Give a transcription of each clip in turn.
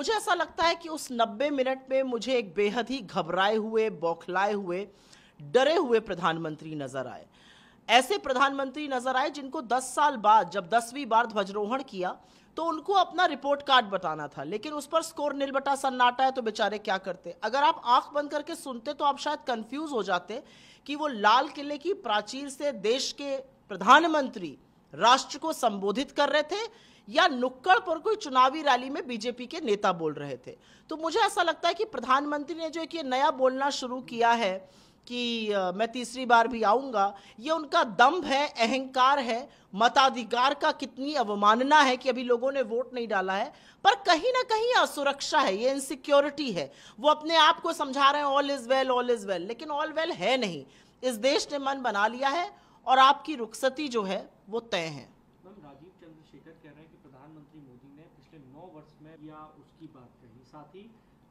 मुझे ऐसा लगता है कि उस 90 मिनट में मुझे एक बेहद ही घबराए हुए, बौखलाए हुए, डरे हुए प्रधानमंत्री नज़र आए। ऐसे प्रधानमंत्री नज़र आए जिनको 10 साल बाद, जब दसवीं बार ध्वजरोहण किया तो उनको अपना रिपोर्ट कार्ड बताना था। लेकिन उस पर स्कोर नील बटा सन्नाटा है तो बेचारे क्या करते? अगर आप आँख बंद करके सुनते तो आप शायद कंफ्यूज हो जाते कि वो लाल किले की प्राचीर से देश के प्रधानमंत्री राष्ट्र को संबोधित कर रहे थे या नुक्कड़ पर कोई चुनावी रैली में बीजेपी के नेता बोल रहे थे? तो मुझे ऐसा लगता है कि प्रधानमंत्री ने जो एक ये नया बोलना शुरू किया है कि मैं तीसरी बार भी आऊँगा, ये उनका दम्भ है, अहंकार है, मताधिकार का कितनी अवमानना है कि अभी लोगों ने वोट नहीं डाला है, पर कहीं ना कहीं असुरक्षा है, ये इनसिक्योरिटी है। वो अपने आप को समझा रहे हैं all is well all is well लेकिन ऑल वेल है नहीं। इस देश ने मन बना लिया है और आपकी रुखसती जो है वो तय है। राजीव चंद्रशेखर कह रहे हैं कि प्रधानमंत्री मोदी ने पिछले नौ वर्ष में या उसकी बात कही। साथ ही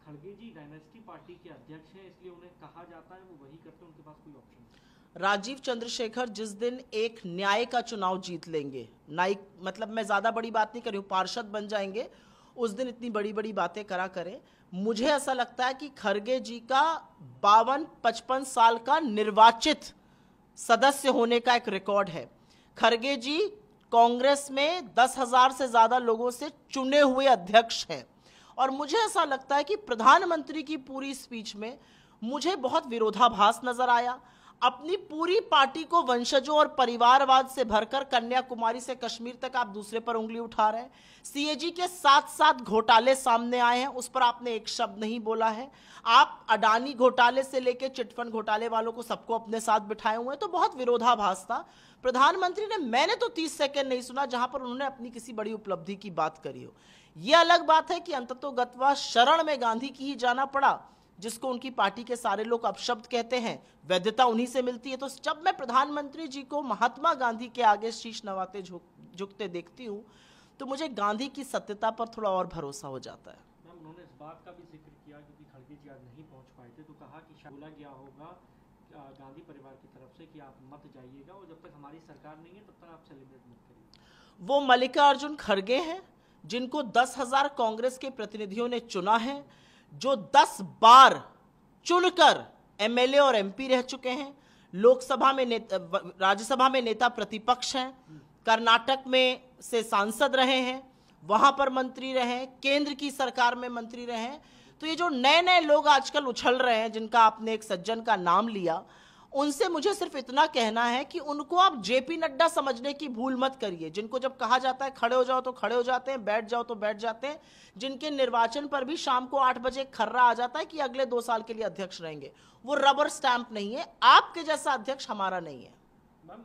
खड़गे जी डायनेस्टी पार्टी के अध्यक्ष हैं इसलिए उन्हें कहा जाता है वो वही करते हैं उनके पास कोई ऑप्शन राजीव चंद्रशेखर जिस दिन एक न्याय का चुनाव जीत लेंगे न्यायिक मतलब मैं ज़्यादा बड़ी बात नहीं कर रही हूँ पार्षद बन जाएँगे उस दिन इतनी बड़ी बड़ी बातें करा करें मुझे ऐसा लगता है कि खरगे जी का बावन पचपन साल का निर्वाचित सदस्य होने का एक रिकॉर्ड है। खरगे जी, कांग्रेस में दस हज़ार से ज़्यादा लोगों से चुने हुए अध्यक्ष हैं। और मुझे ऐसा लगता है कि प्रधानमंत्री की पूरी स्पीच में मुझे बहुत विरोधाभास नज़र आया। अपनी पूरी पार्टी को वंशजों और परिवारवाद से भरकर कन्याकुमारी से कश्मीर तक आप दूसरे पर उंगली उठा रहे हैं। सीएजी के साथ साथ घोटाले सामने आए हैं, उस पर आपने एक शब्द नहीं बोला है। आप अडानी घोटाले से लेकर चिटफंड घोटाले वालों को सबको अपने साथ बिठाए हुए हैं तो बहुत विरोधाभास था। प्रधानमंत्री ने, मैंने तो तीस सेकेंड नहीं सुना जहाँ पर उन्होंने अपनी किसी बड़ी उपलब्धि की बात करी हो। यह अलग बात है कि अंततोगत्वा शरण में गांधी की ही जाना पड़ा। जिसको उनकी पार्टी के सारे लोग अपशब्द कहते हैं वैधता उन्हीं से मिलती है। तो जब मैं प्रधानमंत्री जी को महात्मा गांधी के आगे शीश नवाते झुकते देखती हूँ तो मुझे गांधी की सत्यता पर थोड़ा और भरोसा हो जाता है। उन्होंने इस बात का भी ज़िक्र किया क्योंकि खड़गे जी आज नहीं पहुँच पाए थे तो कहा कि बोला गया होगा गांधी परिवार की तरफ़ से कि आप मत जाइएगा और जब तक हमारी सरकार नहीं है तब तक आप सेलिब्रेट मत करिए वो मल्लिकार्जुन खड़गे हैं जिनको दस हज़ार कांग्रेस के प्रतिनिधियों ने चुना है जो दस बार चुनकर एमएलए और एमपी रह चुके हैं। लोकसभा में राज्यसभा में नेता प्रतिपक्ष हैं। कर्नाटक में से सांसद रहे हैं। वहाँ पर मंत्री रहे केंद्र की सरकार में मंत्री रहे तो ये जो नए नए लोग आजकल उछल रहे हैं, जिनका आपने एक सज्जन का नाम लिया उनसे मुझे सिर्फ़ इतना कहना है कि उनको आप जेपी नड्डा समझने की भूल मत करिए। जिनको जब कहा जाता है, खड़े हो जाओ तो खड़े हो जाते हैं, बैठ जाओ तो बैठ जाते हैं। जिनके निर्वाचन पर भी शाम को आठ बजे खर्रा आ जाता है कि अगले दो साल के लिए अध्यक्ष रहेंगे। वो रबर स्टैंप नहीं है। आपके जैसा अध्यक्ष हमारा नहीं है। मैम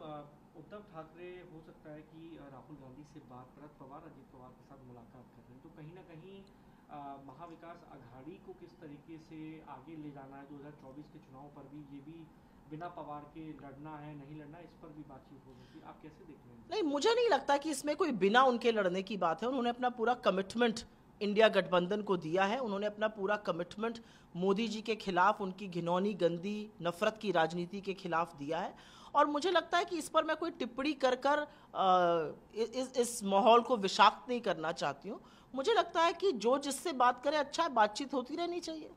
उद्धव ठाकरे, हो सकता है कि राहुल गांधी से बात शरद पवार, अजीत पवार के साथ मुलाकात कर रहे हैं। तो कहीं ना कहीं महाविकास अघाड़ी को किस तरीके से आगे ले जाना है? 2024 के चुनाव पर भी ये भी बिना पवार के लड़ना है, नहीं लड़ना इस पर भी बातचीत हो रही आप कैसे देख रहे हैं? नहीं, मुझे नहीं लगता कि इसमें कोई बिना उनके लड़ने की बात है। उन्होंने अपना पूरा कमिटमेंट इंडिया गठबंधन को दिया है। उन्होंने अपना पूरा कमिटमेंट मोदी जी के खिलाफ, उनकी घिनौनी, गंदी, नफरत की राजनीति के खिलाफ दिया है। और मुझे लगता है कि इस पर मैं कोई टिप्पणी कर कर इस इस माहौल को विषाक्त नहीं करना चाहती हूँ। मुझे लगता है कि जो जिससे बात करे अच्छा है, बातचीत होती रहनी चाहिए।